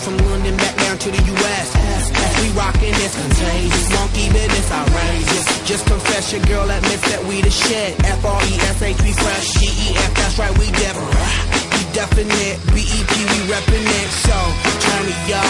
from London back down to the U.S. As we rockin' it's contagious, monkey business outrageous. Just confess your girl admits that we the shit. F R E S H we fresh, G E F that's right we different. We definite, B E P we reppin' it. So turn me up.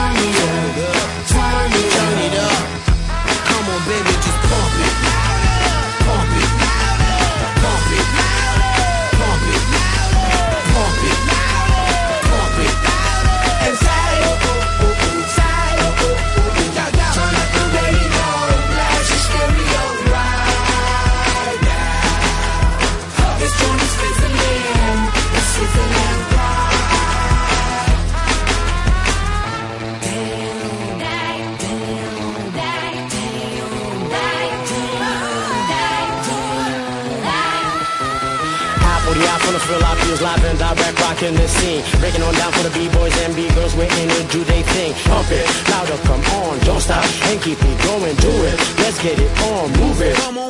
40 out from the Philippines, live and direct, rocking the scene. Breaking on down for the B-boys and B-girls, we're in it, do they thing. Pump it, louder, come on, don't stop, and keep it going, do it. Let's get it on, move it.